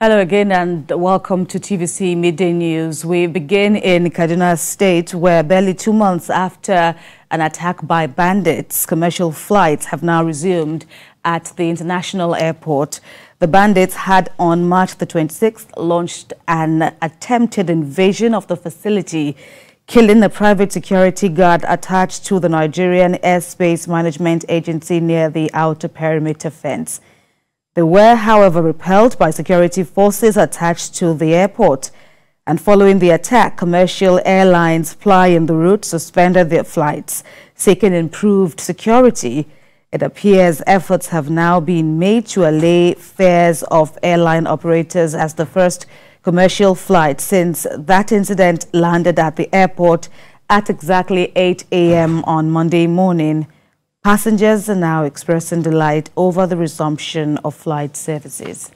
Hello again and welcome to TVC Midday News. We begin in Kaduna State where barely two months after an attack by bandits, commercial flights have now resumed at the international airport. The bandits had on March the 26th launched an attempted invasion of the facility, killing a private security guard attached to the Nigerian Airspace Management Agency near the outer perimeter fence. They were, however, repelled by security forces attached to the airport. And following the attack, commercial airlines flying the route suspended their flights, seeking improved security. It appears efforts have now been made to allay fears of airline operators as the first commercial flight since that incident landed at the airport at exactly 8 a.m. on Monday morning. Passengers are now expressing delight over the resumption of flight services.